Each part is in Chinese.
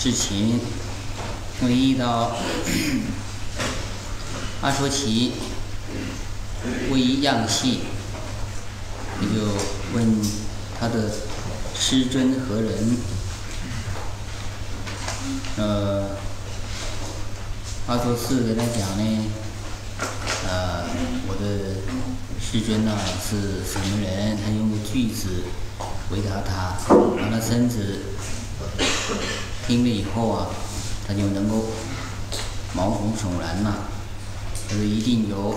事情，会遇到阿说奇问一样戏，你就问他的师尊何人？呃，阿说四跟他讲呢，呃，我的师尊呢、是什么人？他用个句子回答他，让他身子听了以后啊，他就能够毛孔悚然呐、就是一定有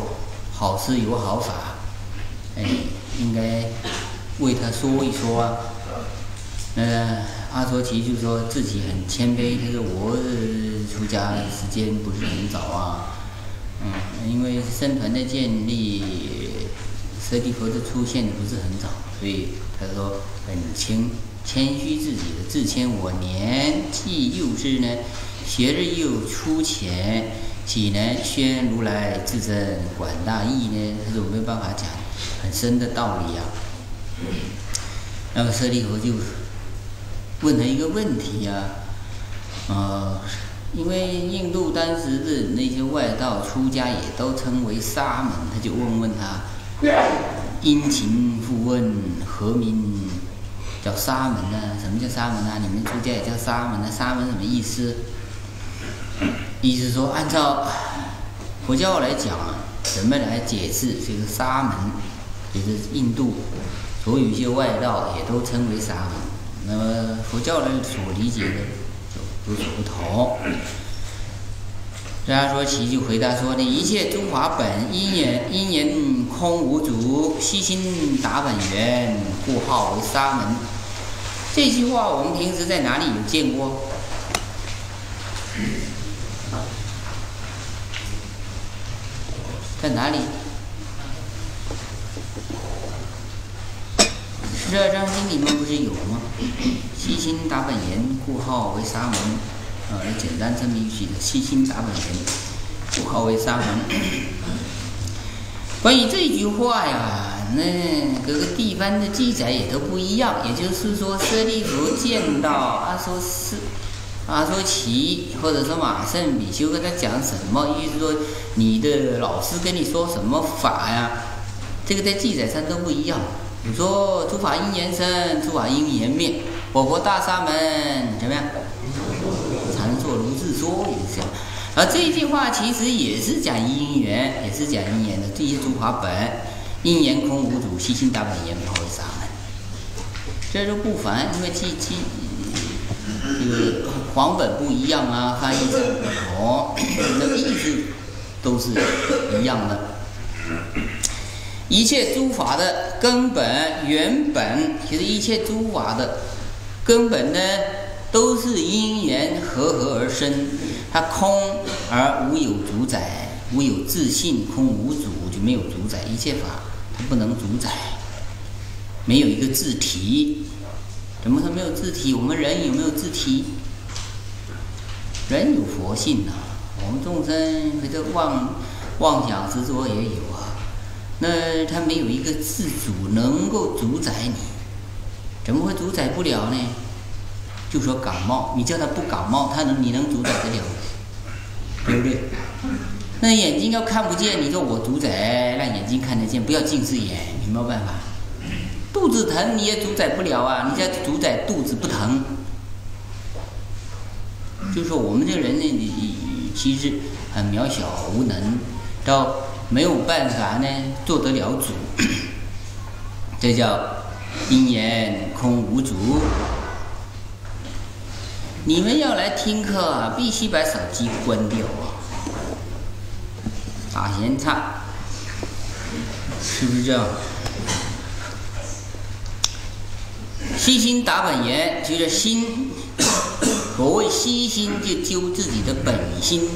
好事有好法，哎，应该为他说一说啊。那，阿卓奇就说自己很谦卑，他说我出家时间不是很早啊，嗯，因为僧团的建立，舍利佛的出现不是很早，所以他说很谦谦虚自己的自谦，我年纪幼稚呢，学日又粗浅，岂能宣如来自真广大义呢？他说我没办法讲很深的道理呀、那么舍利弗就问他一个问题呀、呃，因为印度当时的那些外道出家也都称为沙门，他就问问他，殷勤复问何名叫沙门呢？什么叫沙门呢？你们出家也叫沙门呢？沙门什么意思？意思说按照佛教来讲啊，怎么来解释这个沙门？就是印度所有一些外道也都称为沙门。那么佛教人所理解的就有所不同。这样说起就回答说呢，一切诸法本因缘因缘空无足，悉心达本源，故号为沙门。这句话我们平时在哪里有见过？在哪里？十二章经里面不是有吗？七星达本源，故号为沙门。呃，简单这么一句的，悉心达本源，故号为沙门。关于这句话呀，那各个地方的记载也都不一样。也就是说，舍利弗见到阿说斯阿说奇，或者说马圣比丘跟他讲什么，意思说你的老师跟你说什么法呀，这个在记载上都不一样。你说诸法因缘生，诸法因缘灭。我国大沙门怎么样？常作如是说，也是这样。而这句话其实也是讲因缘，也是讲因缘的。这些诸法本因缘空无主，悉心达本源，抛为沙门。这都不凡，因为记记这个黄本不一样啊，翻译上不同，那个意思都是一样的。一切诸法的根本、原本，其实一切诸法的根本呢，都是因缘和合而生。它空而无有主宰，无有自性，空无主就没有主宰。一切法不能主宰，没有一个自体。怎么说没有自体？我们人有没有自体？人有佛性呐、我们众生这个妄妄想执着也有啊。那他没有一个自主能够主宰你，怎么会主宰不了呢？就说感冒，你叫他不感冒，他能你能主宰得了？对不对？那眼睛要看不见，你说我主宰让眼睛看得见，不要近视眼，你没有办法。肚子疼你也主宰不了啊，你要主宰肚子不疼。就说我们这个人呢，你其实很渺小无能，到没有办法呢做得了主，这叫因缘空无主。你们要来听课啊，必须把手机关掉啊，打闲岔，是不是这样？悉心达本源，就是心所谓悉心，就究自己的本心，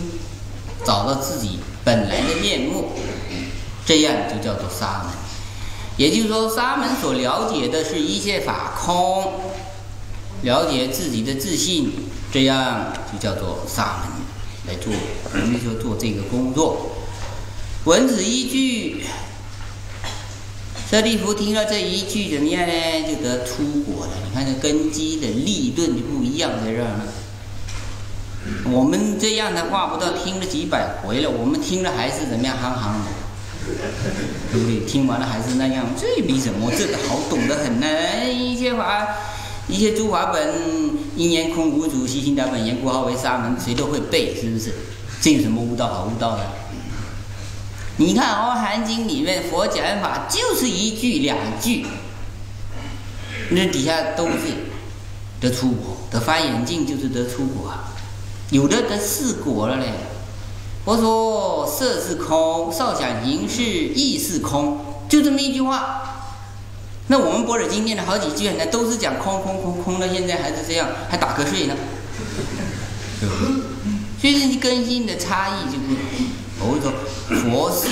找到自己本来的面目，这样就叫做沙门。也就是说，沙门所了解的是一切法空，了解自己的自信，这样就叫做沙门来做，我们说做这个工作。文子一句，舍利弗听了这一句怎么样呢？就得出果了。你看这根基的立顿就不一样在这儿呢。我们这样的话，不知道听了几百回了，我们听了还是怎么样，憨憨的。对不对？听完了还是那样，这比什么？这个好懂得很呢。一切法，一切诸法本，因缘空无主，悉心达本言，故号为沙门。谁都会背，是不是？这有什么悟道好悟道的？你看《阿含经》里面佛讲法，就是一句两句，那底下都是得出果，得翻眼镜就是得出果，有的得四果了嘞。佛说色是空，少想行识亦是空，就这么一句话。那我们般若经念了好几句，呢都是讲空空空空到现在还是这样，还打瞌睡呢。所以你更新的差异就不我会说佛事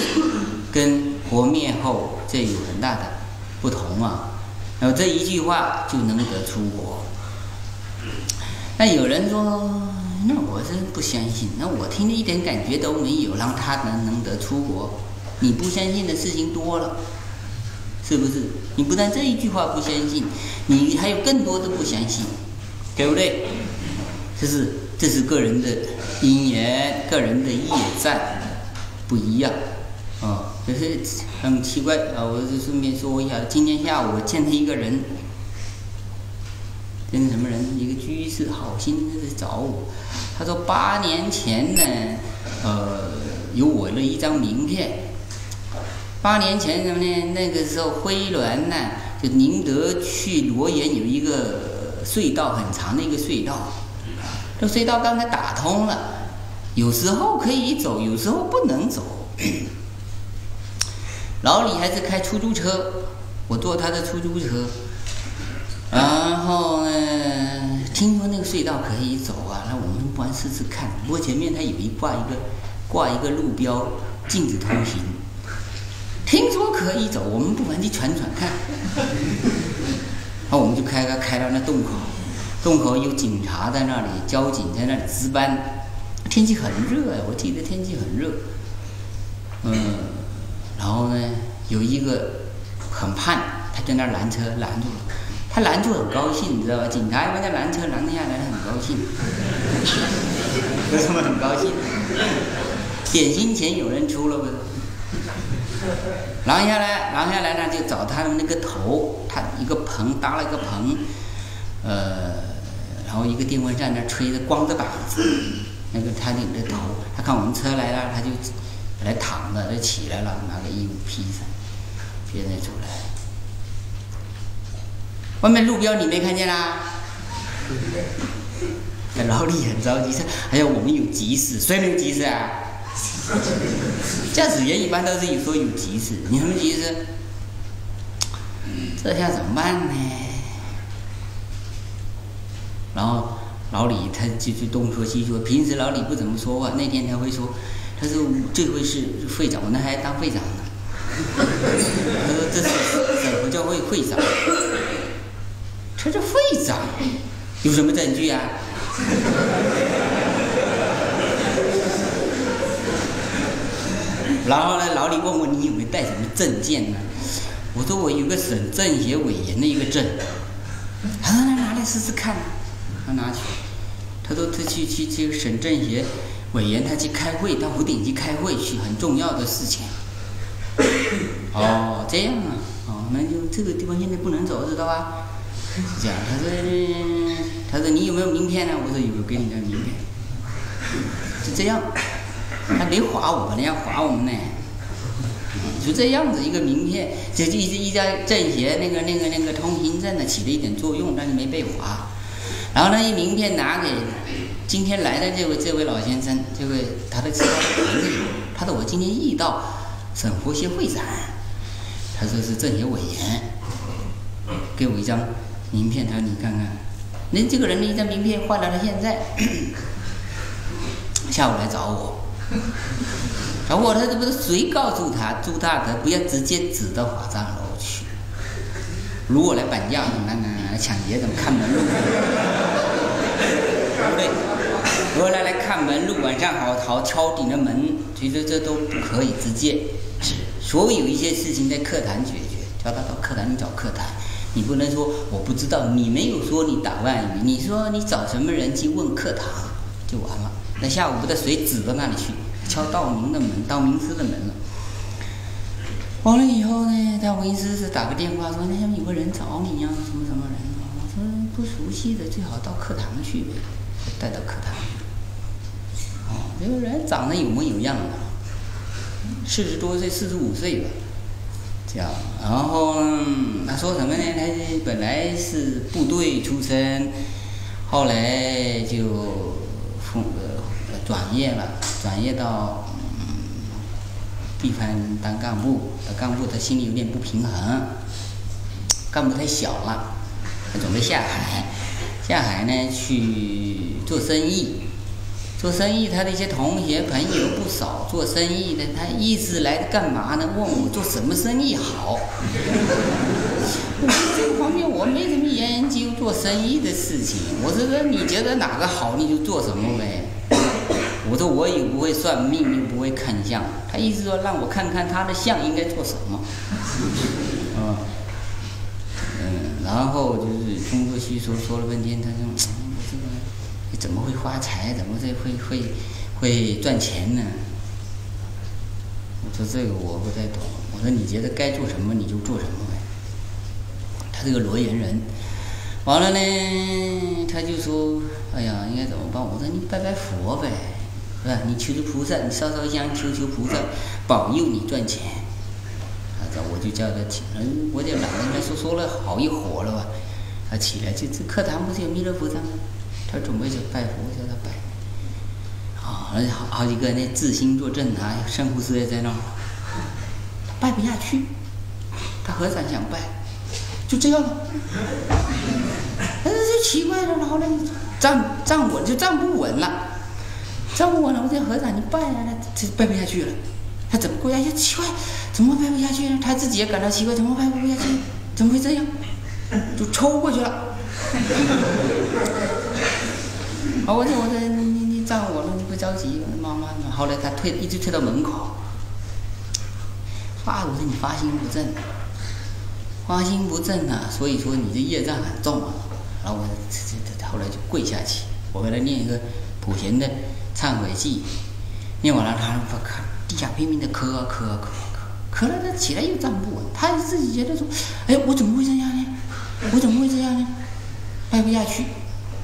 跟佛灭后这有很大的不同啊。然后这一句话就能得出国。那有人说。那我真不相信，那我听的一点感觉都没有，让他能能得出国？你不相信。的事情多了，是不是？你不但这一句话不相信，你还有更多的不相信，对不对？这是这是个人的因缘，个人的业债不一样啊，就是很奇怪啊。我就顺便说一下，今天下午我见了一个人。跟什么人？一个居士好心在找我，他说八年前呢，呃，有我的一张名片。八年前什么呢？那个时候辉鸾呢，就宁德去罗源有一个隧道，很长的一个隧道。这隧道刚才打通了，有时候可以走，有时候不能走。老李还是开出租车，我坐他的出租车。然后呢，听说那个隧道可以走啊，那我们不妨试试看。不过前面它有一挂一个挂一个路标，禁止通行。听说可以走，我们不妨去闯闯看。那我们就开开开到那洞口，洞口有警察在那里，交警在那里值班。天气很热啊，我记得天气很热。嗯，然后呢，有一个很胖，他在那拦车拦住了。他拦住很高兴，你知道吧？警察一般在拦车拦得下来，他很高兴。为什么很高兴？点心钱有人出了不？拦下来，拦下来呢，就找他的那个头，他一个棚搭了一个棚，呃，然后一个电风扇那吹着，光着膀子，那个他领着头，他看我们车来了，他就本来躺着，就起来了，拿个衣服披上，别人出来。外面路标你没看见啦？那老李很着急说：“哎呀，我们有急事，谁没有急事啊？驾驶员一般都是有说有急事，你什么急事？这下怎么办呢？”然后老李他就就东说西说，平时老李不怎么说话，那天他会说：“他说这回是会长，我那还当会长呢。”他说：“这是怎么叫会会长？”他是会长，有什么证据啊？然后呢，老李问我你有没有带什么证件呢？我说我有个省政协委员的一个证。他说那拿来试试看。他拿去，他说他去去去省政协委员，他去开会到湖顶去开会去，很重要的事情。哦，这样啊，哦，那就这个地方现在不能走，知道吧？是这样，他说，他说你有没有名片呢？我说有，给你个名片。就这样，他没划我们，人家划我们呢。就这样子一个名片，就一一张政协那个那个那个通行证呢，起了一点作用，但是没被划。然后那一名片拿给今天来的这位这位老先生，这位他的他的名字，他说我今天遇到省佛协会长，他说是政协委员，给我一张。名片，他说：“你看看，那这个人的一张名片换到了现在，下午来找我，找我，他这不是谁告诉他，朱大德不要直接指到法藏楼去，如果来绑架，那那来抢劫，怎么看门路？对不对？如果来来看门路，晚上好好敲顶着门，其实这都不可以直接指。所以有一些事情在课堂解决，叫他到课堂里找课堂。你不能说我不知道，你没有说你打外语，你说你找什么人去问课堂就完了。那下午不得谁指到那里去敲道明的门，道明寺的门了。完了以后呢，道明寺是打个电话说那边有个人找你呀，什么什么人？我说不熟悉的最好到课堂去呗，带到课堂。哦，这个人长得有模有样的，四十多岁，四十五岁吧。这样，然后他说什么呢？他本来是部队出身，后来就呃转业了，转业到地方当干部。当干部他心里有点不平衡，干部太小了，他准备下海，下海呢去做生意。做生意，他的一些同学朋友不少做生意的，他一直来干嘛呢？问我做什么生意好？这个方面我没怎么研究做生意的事情。我说说你觉得哪个好你就做什么呗。我说我也不会算命，又不会看相。他意思说让我看看他的相应该做什么。嗯，嗯，然后就是通过叙说说了半天，他说。这个怎么会发财？怎么会会会会赚钱呢？我说这个我不太懂。我说你觉得该做什么你就做什么呗。他这个罗源人，完了呢，他就说：“哎呀，应该怎么办？”我说：“你拜拜佛呗，是吧？你求求菩萨，你烧烧香，求求菩萨保佑你赚钱。”啊，这我就叫他起来，我这懒得跟他说说了好一会儿了吧。他起来，这这课堂不是有弥勒菩萨吗？他准备去拜佛，叫他拜。啊，那好好几个那自心坐镇啊，圣护师也在那儿，拜不下去。他和尚想拜，就这样了。哎，这奇怪了，然后呢，站站稳就站不稳了，站不稳了。我这和尚你拜啊，他拜不下去了。他怎么跪下去？奇怪，怎么拜不下去呢？他自己也感到奇怪，怎么拜不下去？怎么会这样？就抽过去了。好，我说我说你你你站我了，你不着急，慢慢的。后来他退，一直退到门口。啊，我说你发心不正，发心不正啊，所以说你这业障很重啊。然后我这这后来就跪下去，我给他念一个普贤的忏悔记，念完了他不看地下拼命的磕啊磕啊磕磕，磕了他起来又站不稳，他自己觉得说，哎，我怎么会这样呢？我怎么会这样呢？拜不下去。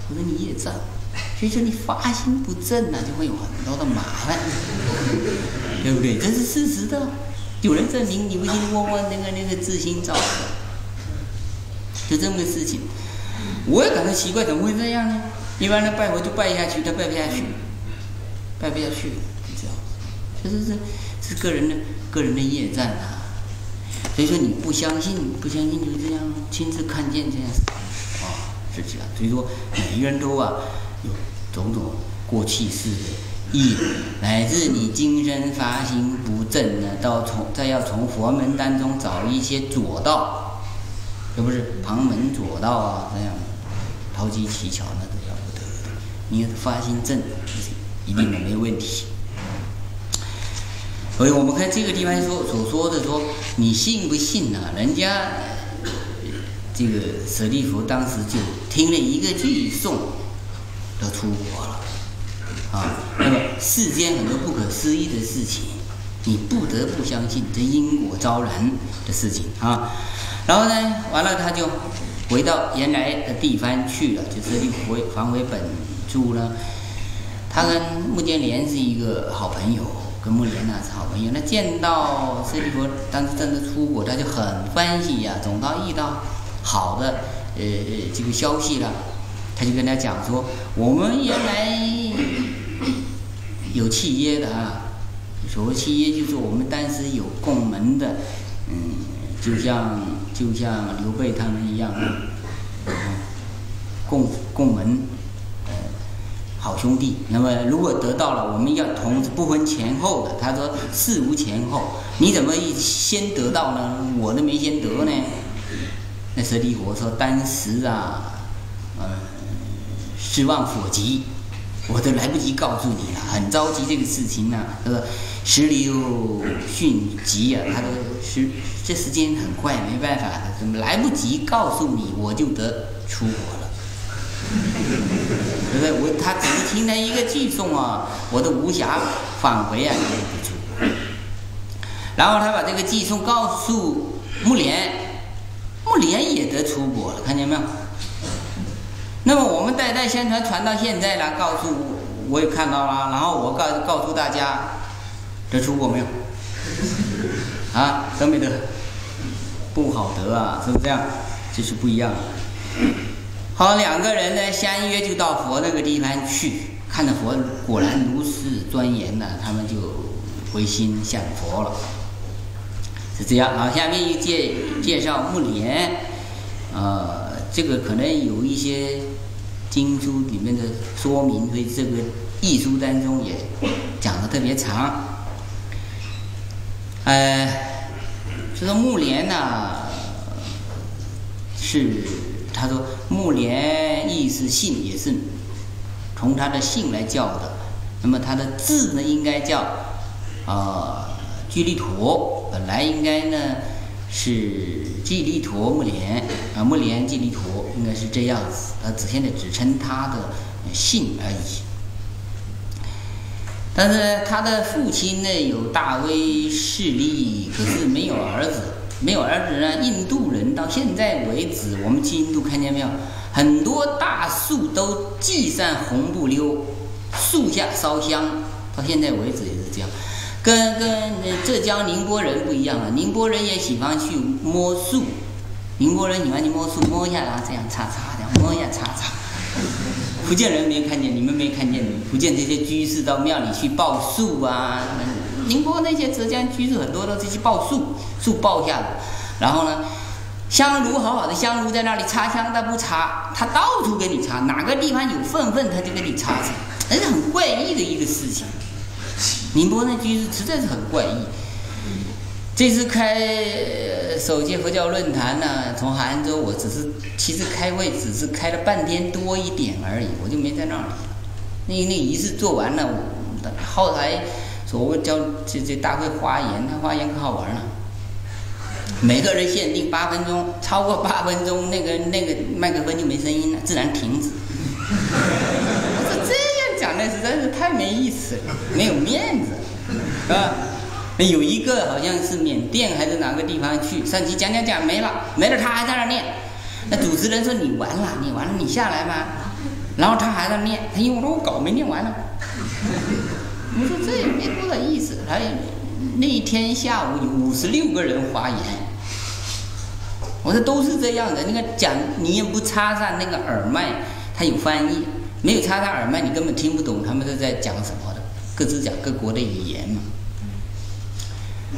我说你也站。所以说你发心不正呢，就会有很多的麻烦，对不对？这是事实的，有人证明，你不信问问那个那个自心造的，就这么个事情。我也感到奇怪，怎么会这样呢？一般的拜佛就拜下去，他拜不下去，拜不下去，这样，这是是是个人的个人的业障啊。所以说你不相信，不相信就这样，亲自看见这样，啊，是这样。所以说每个人都啊。有种种过去式的业，乃至你今生发心不正呢，到从再要从佛门当中找一些左道，是不是旁门左道啊？这样投机取巧那都要不得。你发心正，一定没问题。所以我们看这个地方说所说的说，你信不信呢？人家这个舍利弗当时就听了一个句诵。都出国了，啊，那么世间很多不可思议的事情，你不得不相信这因果招人的事情啊。然后呢，完了他就回到原来的地方去了，就是回返回本住了。他跟穆建连是一个好朋友，跟穆连呢是好朋友。那见到舍利弗当时正在出国，他就很欢喜呀，总到遇到好的呃这个消息了。他就跟他讲说，我们原来有契约的啊，所谓契约就是我们当时有共门的，嗯，就像就像刘备他们一样，嗯共共门，好兄弟。那么如果得到了，我们要同不分前后的。他说事无前后，你怎么先得到呢？我都没先得呢。那舍利佛说：“当时啊，嗯，失望火急，我都来不及告诉你了，很着急这个事情呢。他说时流迅疾啊，他说时这时间很快，没办法，怎么来不及告诉你，我就得出国了。对不对？我他只是听了一个寄送啊，我都无暇返回啊，就出。然后他把这个寄送告诉木莲。”木莲也得出国了，看见没有？那么我们代代相传传到现在了，告诉我也看到了，然后我告告诉大家，得出国没有？啊，得没得？不好得啊，是不是这样？就是不一样。好，两个人呢相约就到佛那个地方去，看着佛果然如是庄严呢，他们就回心向佛了。是这样，好，下面又介介绍木莲，呃，这个可能有一些经书里面的说明，所以这个译书当中也讲的特别长。呃，这个木莲呢，是他说木莲意是姓，也是从他的姓来叫的。那么他的字呢，应该叫啊居利陀。本来应该呢是季利陀木莲啊，木莲季利陀应该是这样子，他只现在只称他的姓而已。但是他的父亲呢有大威势力，可是没有儿子，没有儿子呢。印度人到现在为止，我们去印度看见没有？很多大树都系上红布溜，树下烧香，到现在为止也是这样。跟跟浙江宁波人不一样了，宁波人也喜欢去摸树，宁波人喜欢去摸树，摸一下然后这样擦擦的，摸一下擦擦。福建人没看见，你们没看见，福建这些居士到庙里去抱树啊，宁波那些浙江居士很多都是去抱树，树抱下的，然后呢，香炉好好的香炉在那里插香，他不插，他到处给你插，哪个地方有粪粪他就给你插上，那是很怪异的一个事情。宁波那居士实在是很怪异。这次开首届佛教论坛呢，从杭州，我只是其实开会只是开了半天多一点而已，我就没在那里。那那仪式做完了，后台所谓叫这这大会发言，那发言可好玩了。每个人限定八分钟，超过八分钟，那个那个麦克风就没声音了，自然停止。我说这样讲的实在是太没意思了，没有面子，是吧？有一个好像是缅甸还是哪个地方去上去讲讲讲没了，没了，他还在那念。那主持人说你完了，你完了，你下来吧。然后他还在念，他因为我说我稿没念完呢。我说这也没多少意思。还那一天下午有五十六个人发言，我说都是这样的。那个讲你也不插上那个耳麦，他有翻译。没有插上耳麦，你根本听不懂他们是在讲什么的，各自讲各国的语言嘛。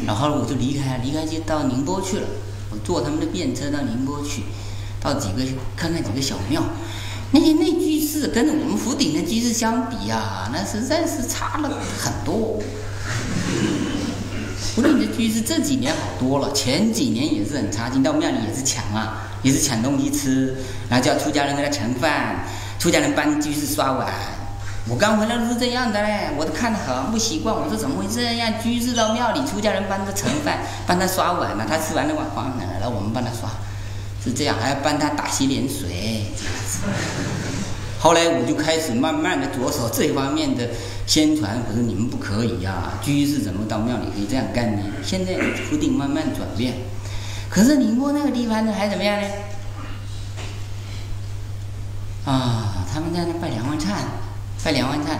然后我就离开，离开就到宁波去了。我坐他们的便车到宁波去，到几个看看几个小庙，那些那居士跟我们福鼎的居士相比啊，那实在是差了很多。福鼎的居士这几年好多了，前几年也是很差劲，到庙里也是抢啊，也是抢东西吃，然后叫出家人给他盛饭。出家人帮居士刷碗，我刚回来都是这样的嘞，我都看得很不习惯。我说怎么会这样？居士到庙里，出家人帮他盛饭，帮他刷碗呢？他吃完了碗放哪了？我们帮他刷，是这样，还要帮他打洗脸水。后来我就开始慢慢的着手这方面的宣传，我说你们不可以呀，居士怎么到庙里可以这样干呢？现在福定慢慢转变，可是宁波那个地方呢，还怎么样呢？啊，他们在那拜梁王忏，拜梁王忏，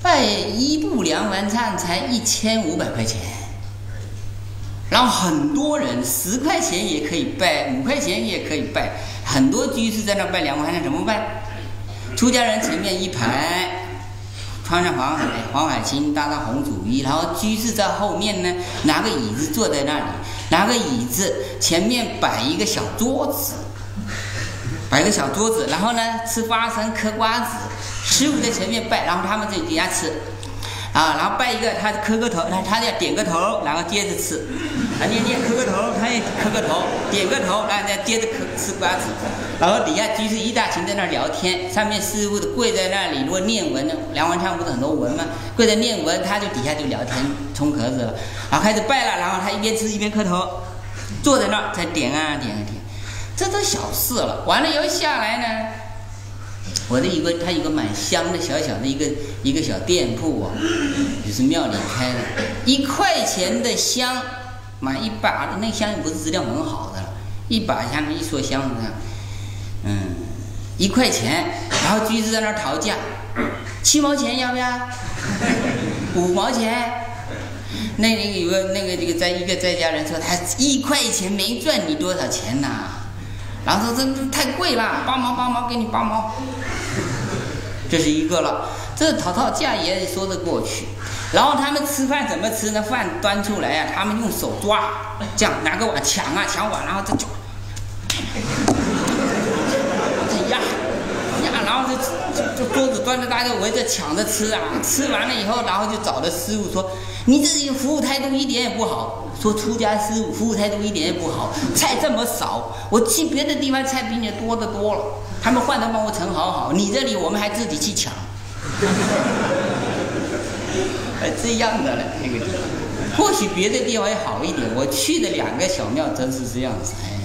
拜一部梁王忏才一千五百块钱，然后很多人十块钱也可以拜，五块钱也可以拜，很多居士在那拜梁王忏怎么拜？出家人前面一排，穿上黄海黄海青，搭上红主衣，然后居士在后面呢，拿个椅子坐在那里，拿个椅子前面摆一个小桌子。摆个小桌子，然后呢吃花生嗑瓜子，师傅在前面拜，然后他们在底下吃。啊，然后拜一个，他磕个头，他他要点个头，然后接着吃，啊念念磕个头，他也磕个头，点个头，然后再接着磕吃瓜子，然后底下居士一大群在那聊天，上面师傅跪在那里，如果念文，梁文昌不是很多文吗？跪在念文，他就底下就聊天冲壳子了，然后开始拜了，然后他一边吃一边磕头，坐在那儿再点啊点啊点，这都小事了，完了以后下来呢。我的一个，他有个蛮香的小小的一个一个小店铺啊，就是庙里开的，一块钱的香，买一把，那香也不是质量很好的，一把香一说香的，嗯，一块钱，然后居士在那儿讨价，七毛钱要不要？五毛钱？那那个有个那个这个在一个在家人说他一块钱没赚你多少钱呐？然后说这太贵了，八毛八毛给你八毛。这是一个了，这讨讨价也说得过去。然后他们吃饭怎么吃呢？饭端出来啊，他们用手抓，这样拿个碗抢啊抢碗，然后这就这压压，然后就就桌子端着，大家围着抢着吃啊。吃完了以后，然后就找着师傅说：“你这里服务态度一点也不好。”说出家师傅服务态度一点也不好，菜这么少，我去别的地方菜比你多得多了。他们换的帮我盛好好，你这里我们还自己去抢，还 这样的了那个地方。或许别的地方也好一点，我去的两个小庙真是这样子，哎，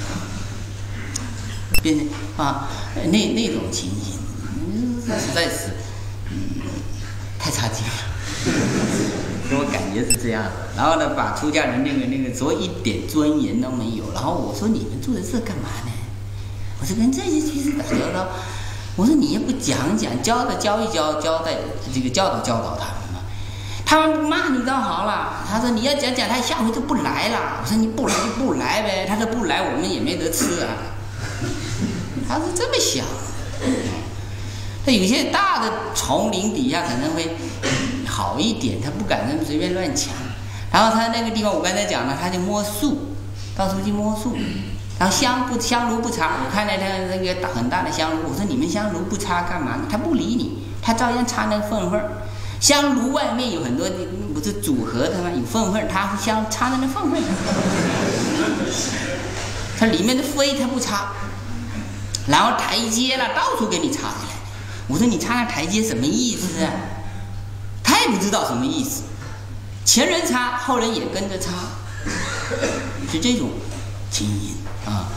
变成啊那那种情形，实在是嗯太差劲了。给我感觉是这样，然后呢，把出家人那个那个说一点尊严都没有。然后我说你们住在这干嘛呢？我说跟这些居士打交道。我说你也不讲讲，教的教一教，教代这个教导教导他们嘛。他们不骂你倒好了。他说你要讲讲，他下回就不来了。我说你不来就不来呗。他说不来，我们也没得吃啊。他是这么想。他有些大的丛林底下可能会。好一点，他不敢那么随便乱抢。然后他那个地方，我刚才讲了，他就摸树，到处去摸树。然后香不香炉不插，我看到他那个很大的香炉，我说你们香炉不插干嘛？他不理你，他照样插那个缝缝。香炉外面有很多不是组合的吗？有缝缝，他香插在那缝缝。他里面的灰他不插，然后台阶了到处给你插起来。我说你插那台阶什么意思啊？他也不知道什么意思，前人擦，后人也跟着擦，是这种经验啊。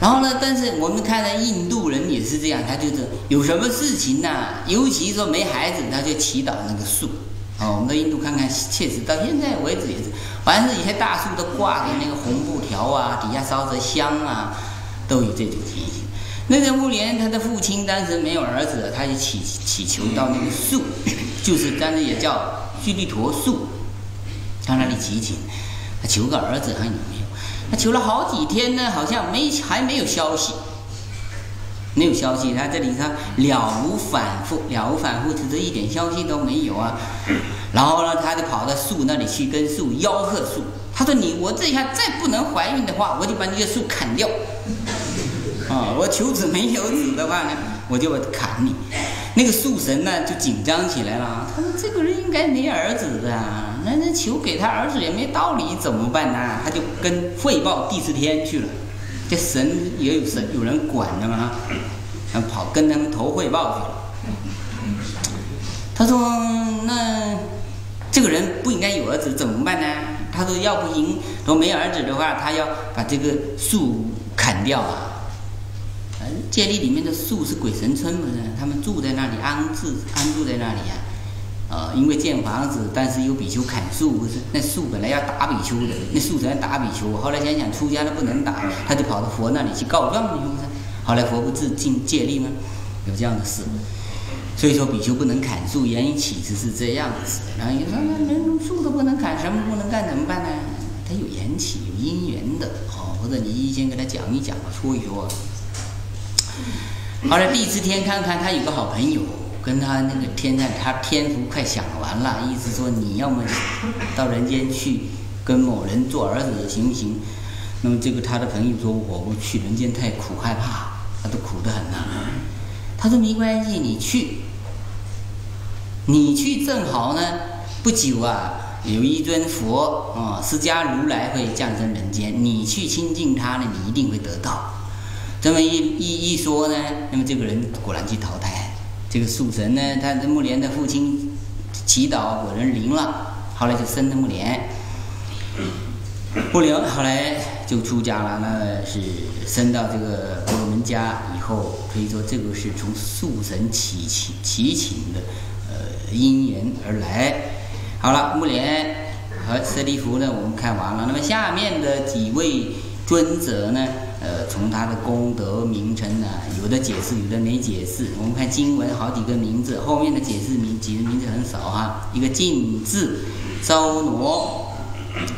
然后呢，但是我们看到印度人也是这样，他就是有什么事情呢？尤其说没孩子，他就祈祷那个树。啊，我们到印度看看，确实到现在为止也是，凡是一些大树都挂的那个红布条啊，底下烧着香啊，都有这种情形。那个木莲他的父亲当时没有儿子，他就祈祈求到那个树。就是当时也叫居利陀树，到那里祈请，他求个儿子看有没有？求了好几天呢，好像没还没有消息，没有消息。他这里他了无反复，了无反复，只是一点消息都没有啊。然后呢，他就跑到树那里去跟树吆喝树，他说：“你我这下再不能怀孕的话，我就把你的树砍掉。啊，我求子没有子的话呢，我就砍你。”那个树神呢，就紧张起来了。他说：“这个人应该没儿子的，那那求给他儿子也没道理，怎么办呢？”他就跟汇报第四天去了。这神也有神，有人管的嘛，他跑跟他们投汇报去了。他说：“那这个人不应该有儿子，怎么办呢？”他说：“要不行，说没儿子的话，他要把这个树砍掉啊。”戒律里面的树是鬼神村不是？他们住在那里安置安住在那里啊。呃，因为建房子，但是有比丘砍树不是？那树本来要打比丘的，那树神打比丘。后来想想出家的不能打，他就跑到佛那里去告状，是不是？后来佛不治进戒律吗？有这样的事。所以说比丘不能砍树，原因其实是这样子。然后你说那连树都不能砍，什么不能干，怎么办呢？他有缘起，有因缘的，哦，或者你先给他讲一讲，说一说。后来第四天看看他有个好朋友，跟他那个天上他天福快享完了，意思说你要么到人间去跟某人做儿子行不行？那么这个他的朋友说我不去人间太苦害怕，他都苦得很呐。他说没关系，你去，你去正好呢，不久啊，有一尊佛啊，释迦如来会降生人间，你去亲近他呢，你一定会得到。这么一一一说呢，那么这个人果然去投胎。这个树神呢，他的木莲的父亲祈祷果然灵了，后来就生了木莲。木莲后来就出家了，那是生到这个婆罗门家以后，可以说这个是从树神祈请祈请的呃因缘而来。好了，木莲和舍利弗呢，我们看完了。那么下面的几位尊者呢？呃，从他的功德名称呢，有的解释，有的没解释。我们看经文好几个名字，后面的解释名几个名字很少哈。一个净智、周罗、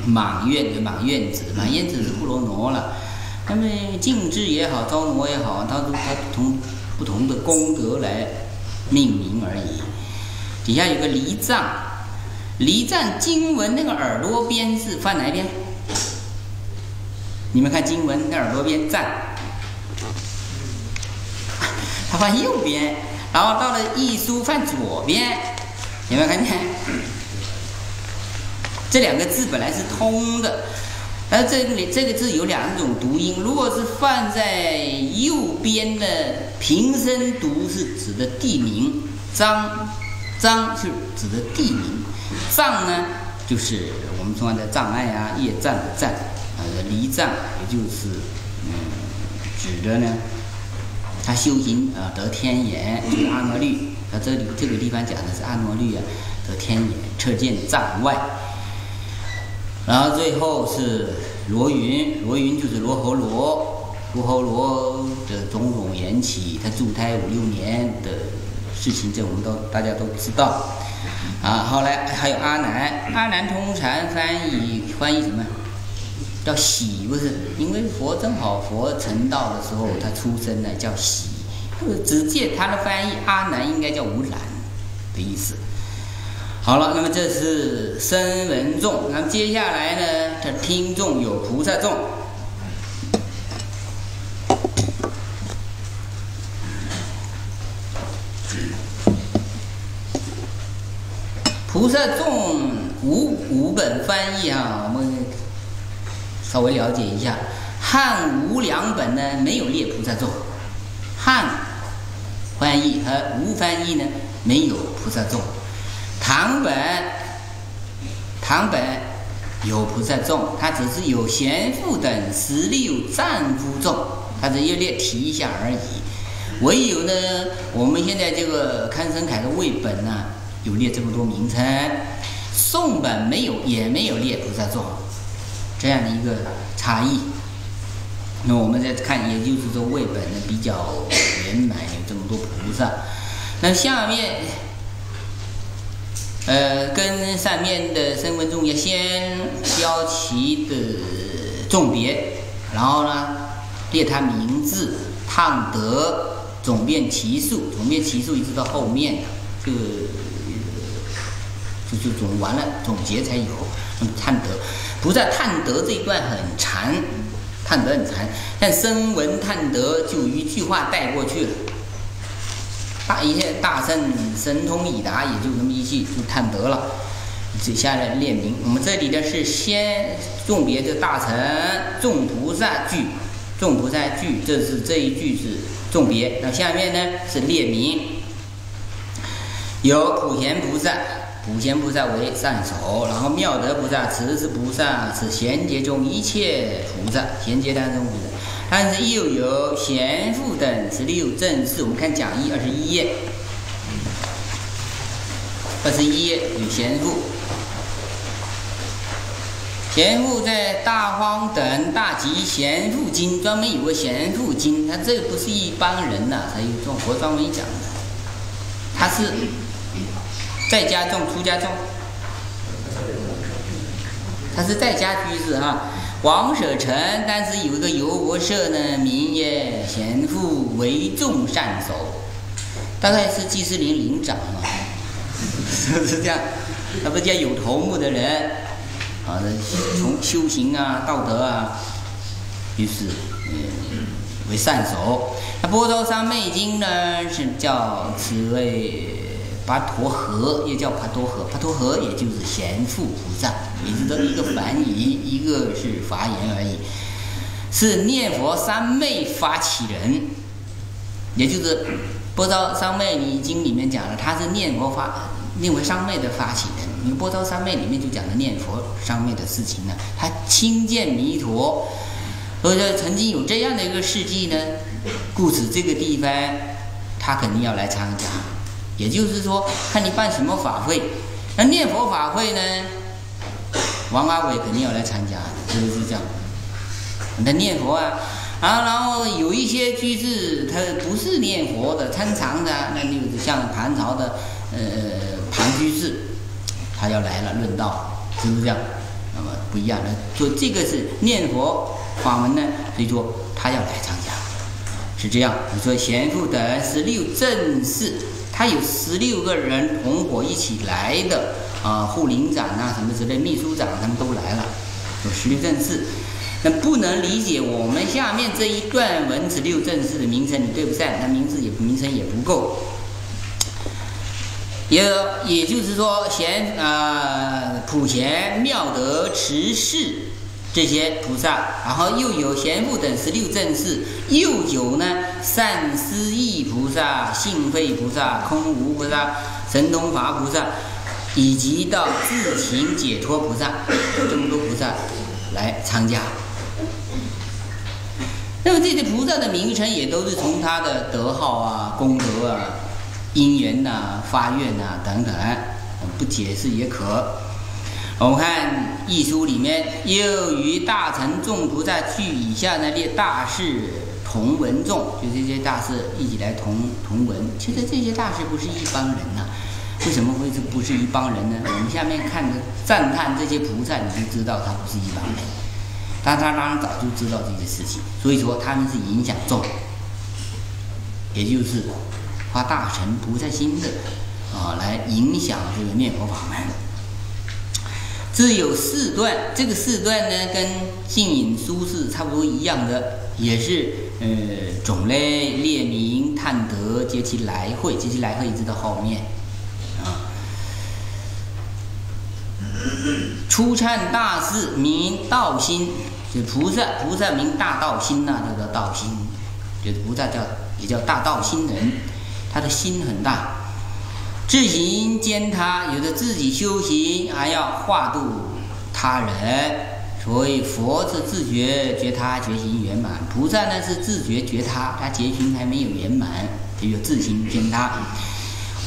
满愿的满愿子，满愿子是布罗罗了。那么净智也好，周罗也好，它都它从不同的功德来命名而已。底下有个离藏，离藏经文那个耳朵边是放哪一边？你们看经文，那耳朵边站，他放右边，然后到了译书放左边，有没有看见？这两个字本来是通的，而这里这个字有两种读音。如果是放在右边的平声读，是指的地名，张张是指的地名，藏呢就是我们说的障碍啊，业障的障。呃，离障也就是嗯，指的呢，他修行啊得天眼，就是阿摩律。他这里这个地方讲的是阿摩律啊，得天眼，彻见障外。然后最后是罗云，罗云就是罗侯罗，罗侯罗的种种缘起，他助胎五六年的事情，这我们都大家都知道。啊，后来还有阿难，阿难通常翻译翻译什么？叫喜不是，因为佛正好佛成道的时候他出生呢，叫喜。只借他的翻译，阿难应该叫无染的意思。好了，那么这是声闻众，那么接下来呢，这听众有菩萨众。菩萨众五五本翻译啊，我们。稍微了解一下，汉吴两本呢没有列菩萨众，汉翻译和吴翻译呢没有菩萨众，唐本唐本有菩萨众，它只是有贤妇等十六丈夫众，它只要列提一下而已。唯有呢，我们现在这个康生凯的魏本呢有列这么多名称，宋本没有，也没有列菩萨众。这样的一个差异，那我们再看，也就是说魏本呢比较圆满，有这么多菩萨。那下面，呃，跟上面的声闻众要先标其的众别，然后呢列他名字、探德、总变其数，总变其数一直到后面，这个就就总完了，总结才有。那么探德。不在探德这一段很长，探德很长，但声闻探德就一句话带过去了。大一切大圣神通已达，也就那么一句就探得了。接下来列名，我们这里的是先众别的大乘众菩萨聚，众菩萨聚，这是这一句是众别。那下面呢是列名，有普贤菩萨。普贤菩萨为上首，然后妙德菩萨、慈氏菩萨是贤劫中一切菩萨，贤劫当中菩萨，但是又有贤妇等十六正士。我们看讲义二十一页，二十一页有贤妇，贤妇在《大方等大集贤妇经》专门有个贤妇经，他这不是一般人呐，他有这种佛专门讲的，他是。在家种，出家种，他是在家居士哈。王舍城，但是有一个游博社呢，名曰贤妇为众善守，大概是祭祀林林长嘛，是 不是这样？他不叫有头目的人，啊，从修行啊、道德啊，于是，嗯，为善手。那《波涛三昧经》呢，是叫此为跋陀河，又叫跋陀河。跋陀河也就是贤富菩萨，也就是一个梵语，一个是法言而已。是念佛三昧发起人，也就是《波涛三昧你经》里面讲了，他是念佛发念佛三昧的发起人。你《波涛三昧》里面就讲的念佛三昧的事情呢，他亲见弥陀，所以说曾经有这样的一个事迹呢，故此这个地方他肯定要来参加。也就是说，看你办什么法会，那念佛法会呢，王阿伟肯定要来参加，是不是这样？那念佛啊，啊，然后有一些居士他不是念佛的，参禅的，那就是像唐朝的呃庞居士，他要来了论道，是不是这样？那么不一样的，说这个是念佛法门呢，所以说他要来参加，是这样。你说贤父等十六正士，他有十六个人同伙一起来的啊，护林长啊什么之类，秘书长他们都来了，有十六正士。那不能理解我们下面这一段文字六正式的名称，你对不上，那名字也名称也不够。也也就是说，贤啊普贤妙德慈氏这些菩萨，然后又有贤父等十六正士，又有呢善思义菩萨、性慧菩萨、空无菩萨、神通法菩萨，以及到自行解脱菩萨，这么多菩萨来参加。那么这些菩萨的名称也都是从他的德号啊、功德啊、因缘呐、发愿呐等等，不解释也可。我们看译书里面，又与大乘众菩萨聚以下呢列大事同文众，就这些大事一起来同同文。其实这些大事不是一帮人呐，为什么会是不是一帮人呢？我们下面看着赞叹这些菩萨，你就知道他不是一帮人。但他当然早就知道这些事情，所以说他们是影响众，也就是发大乘菩萨心的啊，来影响这个念佛法门。这有四段，这个四段呢跟净隐书是差不多一样的，也是呃种类列名探得及其来会，及其来会一直到后面啊。初忏大士名道心。就菩萨，菩萨名大道心呐，叫做道心。就是菩萨叫也叫大道心人，他的心很大，自行兼他，有的自己修行，还要化度他人。所以佛是自觉觉他，觉行圆满；菩萨呢是自觉觉他，他觉行还没有圆满，就有自行兼他。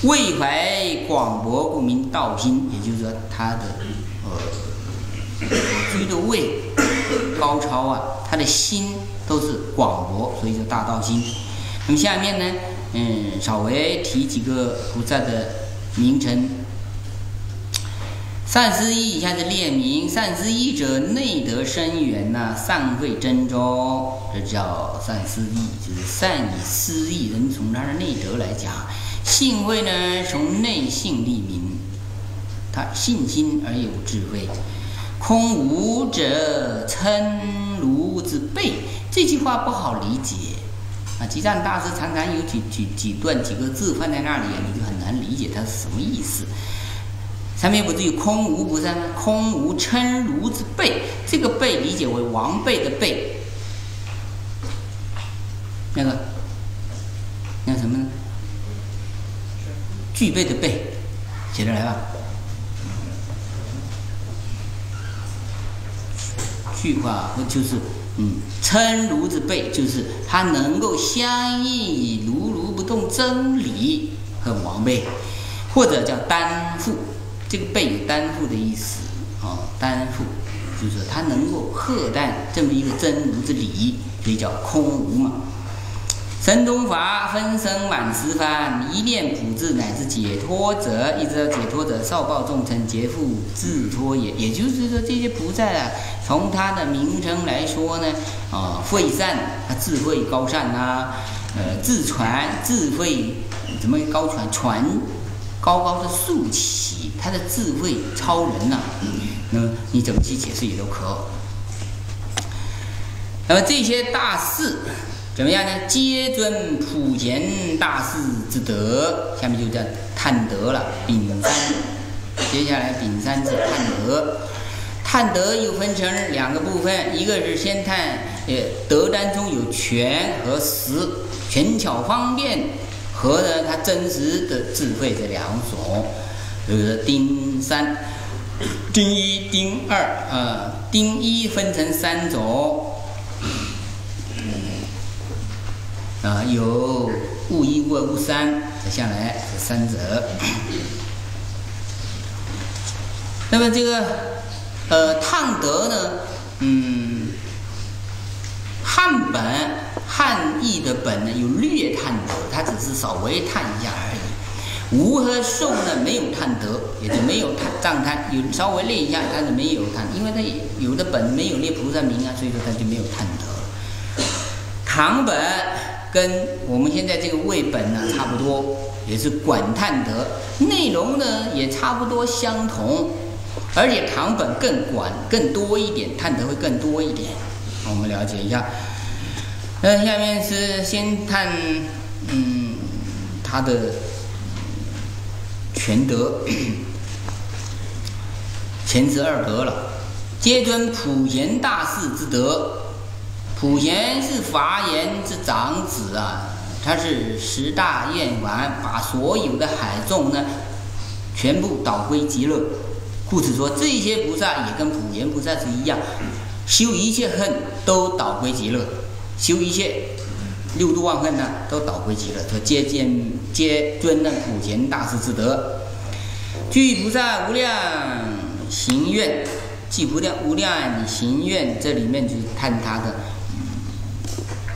为怀广博，故名道心。也就是说，他的呃居的位。高超啊，他的心都是广博，所以叫大道心。那么下面呢，嗯，稍微提几个菩萨的名称。善思义，下是列名。善思义者，内德深远呐，善慧真宗，这叫善思义，就是善以思义。人从他的内德来讲，性慧呢，从内性立名，他信心而有智慧。空无者称如之辈，这句话不好理解啊！吉藏大师常常有几几几段几个字放在那里，你就很难理解它是什么意思。上面不是有空无不是空无称如之辈，这个辈理解为王辈的辈，那个那什么呢？具备的备，写出来吧。句话不就是，嗯，称如之背，就是他能够相应如如不动真理很完备，或者叫担负，这个背有担负的意思啊，担负就是他能够荷担这么一个真如之理，所以叫空无嘛。神通法分身满十方，一念普智乃至解脱者，一直到解脱者，少报众成，劫富自脱也。也就是说，这些菩萨啊，从他的名称来说呢，啊，慧善，他智慧高善呐，呃，自传智慧怎么高传传高高的竖起，他的智慧超人呐，那么你怎么去解释也都可。那么这些大事。怎么样呢？皆尊普贤大士之德，下面就叫探德了。丙三，接下来丙三是探德。探德又分成两个部分，一个是先探，呃，德当中有权和实，权巧方便和呢他真实的智慧这两种。就是丁三、丁一、丁二啊，丁一分成三种。啊，有物一、物二、物三，接下来是三者。那么这个呃，探德呢，嗯，汉本汉译的本呢有略探德，它只是稍微探一下而已。吴和宋呢没有探德，也就没有探藏探，有稍微列一下，但是没有探，因为它有的本没有列菩萨名啊，所以说它就没有探德。唐本。跟我们现在这个魏本呢差不多，也是管探德，内容呢也差不多相同，而且唐本更管更多一点，探德会更多一点。我们了解一下。那下面是先探，嗯，他的全德，前十二德了，皆尊普贤大士之德。普贤是法言之长子啊，他是十大愿王，把所有的海众呢，全部导归极乐。故此说，这些菩萨也跟普贤菩萨是一样，修一切恨都导归极乐，修一切六度万恨呢，都导归极乐。说皆见皆尊那普贤大师之德，具菩萨无量行愿，具无量无量行愿，这里面就是看他的。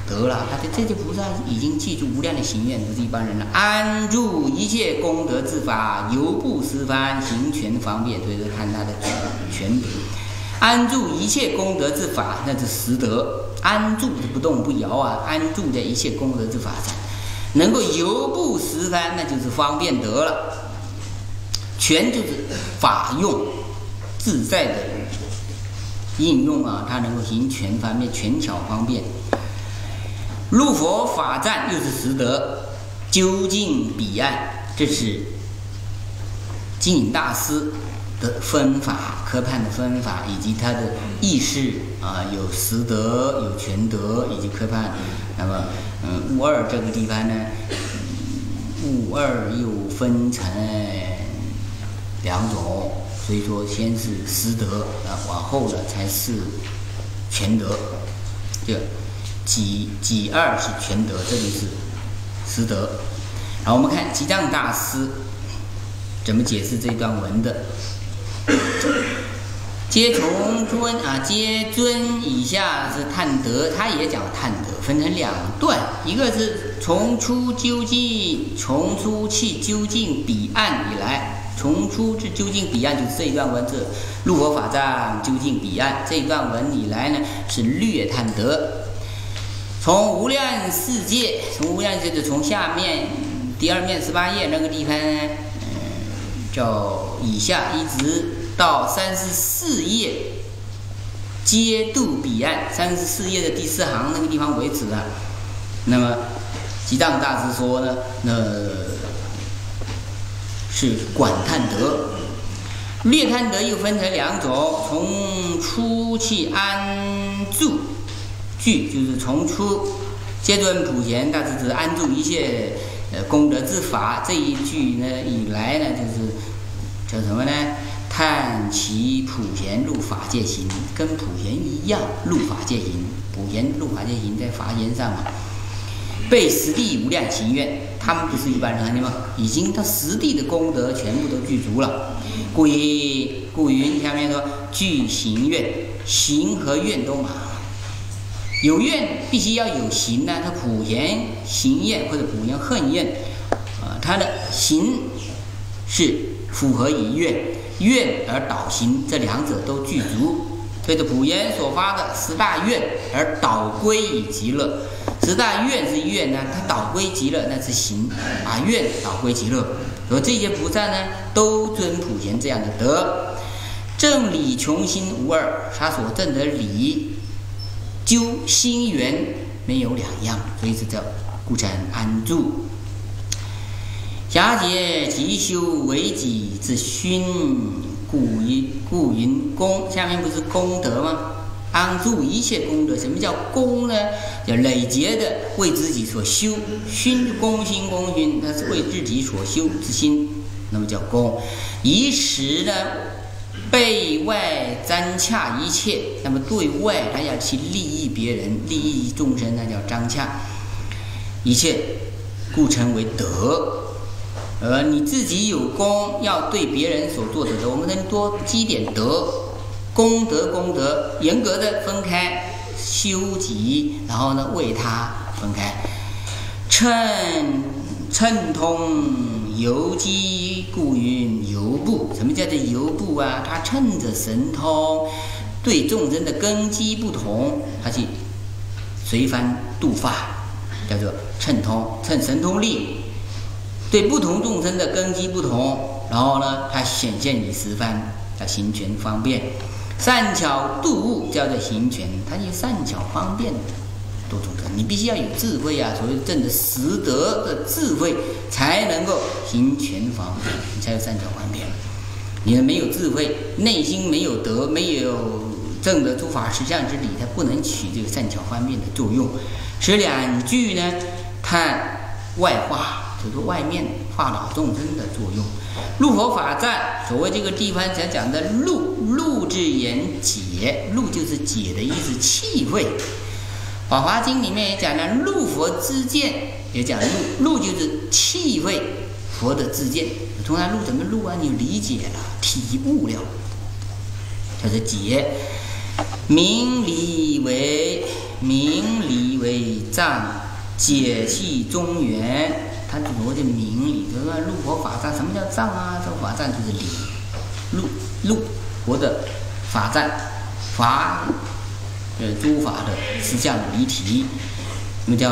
得了，他的这些菩萨已经记住无量的行愿，不是一般人了。安住一切功德之法，犹不十方行权方便，所以说看他的权。安住一切功德之法，那是实德。安住不动不摇啊，安住在一切功德之法上，能够犹不十方，那就是方便得了。权就是法用，自在的应用啊，它能够行全方便，权巧方便。入佛法藏又是实德，究竟彼岸，这是净大师的分法，科判的分法，以及他的意识啊，有实德，有全德，以及科判。那么，嗯，五二这个地方呢，五二又分成两种，所以说先是实德啊，往后呢才是全德，这。己己二是全德，这里是实德。好，我们看吉藏大师怎么解释这段文的。皆从尊啊，皆尊以下是探德，他也讲探德，分成两段，一个是从出究竟，从出去究竟彼岸以来，从出至究竟彼岸就是这一段文字，入佛法藏究竟彼岸这一段文以来呢是略探德。从无量世界，从无量界的从下面第二面十八页那个地方呢，嗯，叫以下一直到三十四页，皆渡彼岸。三十四页的第四行那个地方为止了。那么，吉藏大师说呢，那是管探德，略探德又分成两种，从初去安住。句就是从初阶段普贤，大致是安住一切呃功德之法。这一句呢以来呢，就是叫什么呢？叹其普贤入法界行，跟普贤一样入法界行。普贤入法界行在法言上嘛，被实地无量行愿，他们不是一般人，你们已经他实地的功德全部都具足了。故以故云下面说具行愿，行和愿都满。有愿必须要有行呢，他普贤行愿或者普贤恨愿，啊，他的行是符合以愿愿而导行，这两者都具足。随着普贤所发的十大愿而导归以极乐，十大愿是愿呢，它导归极乐那是行，啊愿导归极乐。而这些菩萨呢，都尊普贤这样的德，正理穷心无二，他所证的理。究心源没有两样，所以这叫故称安住。假借吉修为己之勋，故云故云功。下面不是功德吗？安住一切功德。什么叫功呢？叫累劫的为自己所修，勋功勋功勋，它是为自己所修之心，那么叫功。以时呢背外张洽一切，那么对外他要去利益别人，利益众生，那叫张洽一切，故称为德。而你自己有功，要对别人所做的，我们能多积点德，功德功德，严格的分开修己，然后呢为他分开，称称通游机，故云游步。什么叫做游步啊？他趁着神通，对众生的根基不同，他去随番度化，叫做趁通，趁神通力。对不同众生的根基不同，然后呢，它显现于十方，它行权方便，善巧度物叫做行权，它就善巧方便你必须要有智慧啊，所谓正的实德的智慧，才能够行权方便，你才有善巧方便。你没有智慧，内心没有德，没有正的诸法实相之理，它不能起这个善巧方便的作用。这两句呢，看外化。就是外面化导众生的作用。入佛法藏，所谓这个地方讲讲的入，入之言解，入就是解的意思，气会。法华经里面也讲了入佛之见，也讲入，入就是气味佛的自见。通常入怎么入啊？你理解了，体悟了，就是解。明理为明理为藏，解气中原。它逻辑明理，就是说入佛法藏，什么叫藏啊？这个法藏就是理，入入佛的法藏，法呃诸法的实相离体，那么叫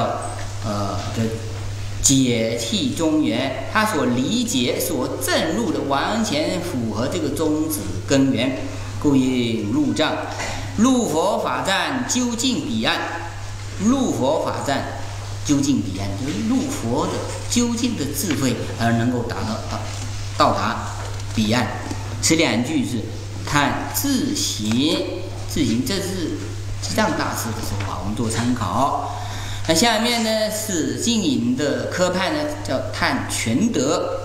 呃的解气中原，他所理解、所证入的完全符合这个宗旨根源，故应入藏，入佛法藏究竟彼岸，入佛法藏。究竟彼岸，就是入佛的究竟的智慧，而能够达到到到达彼岸。此两句是看自行，自行，这是西藏大师的说法，我们做参考。那下面呢是净隐的科派呢，叫探全德。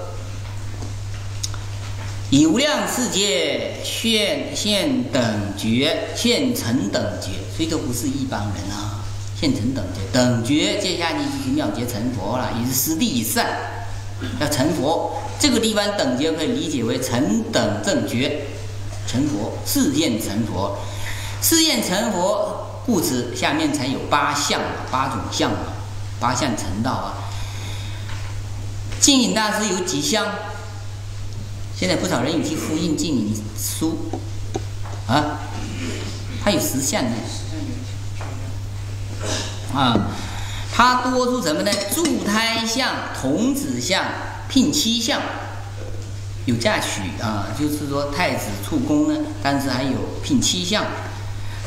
以无量世界现现等觉，现成等觉，所以都不是一般人啊。现成等觉，等觉，接下去就是妙觉成佛了，也是师地以上，要成佛。这个地方等觉可以理解为成等正觉，成佛，四现成佛，四现成佛，故此下面才有八相，八种相啊，八相成道啊。净隐大师有几相？现在不少人有去复印净隐书啊，他有十相呢。啊，他多出什么呢？助胎相、童子相、聘妻相，有嫁娶啊，就是说太子出宫呢，但是还有聘妻相，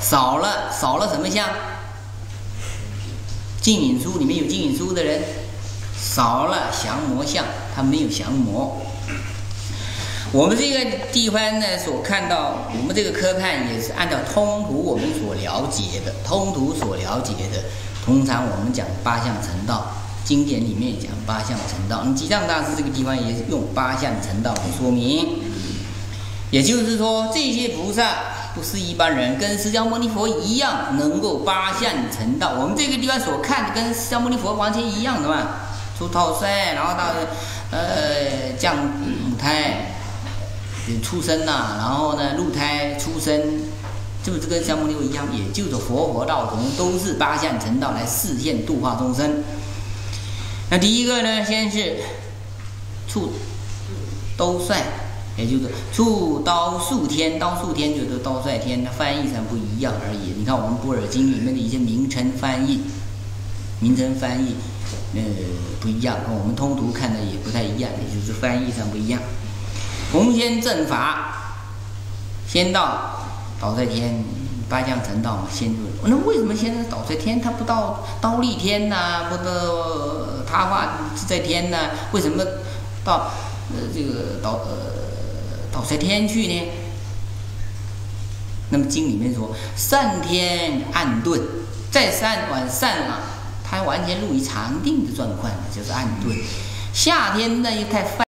少了少了什么相？净隐书里面有净隐书的人，少了降魔相，他没有降魔。我们这个地方呢，所看到我们这个科判也是按照通途我们所了解的，通途所了解的。通常我们讲八相成道，经典里面讲八相成道。那吉藏大师这个地方也是用八相成道来说明，也就是说这些菩萨不是一般人，跟释迦牟尼佛一样能够八相成道。我们这个地方所看的跟释迦牟尼佛完全一样的嘛，出套衰，然后到呃降母胎。出生呐，然后呢，入胎出生，是不是跟香摩尼佛一样？也就是佛佛道同，都是八相成道来示现度化众生。那第一个呢，先是出刀帅，也就是出刀术天，刀术天就是刀在天，它翻译上不一样而已。你看我们《波尔经》里面的一些名称翻译，名称翻译，呃，不一样，跟我们通途看的也不太一样，也就是翻译上不一样。弘先正法，先到宝在天八将成道嘛，先入。那为什么现在倒在天，他不到刀立天呐，不到他化自在天呐？为什么到呃这个倒呃到谁天去呢？那么经里面说，上天暗遁，再善往善啊，它完全入于常定的状况，就是暗遁。夏天呢又太泛。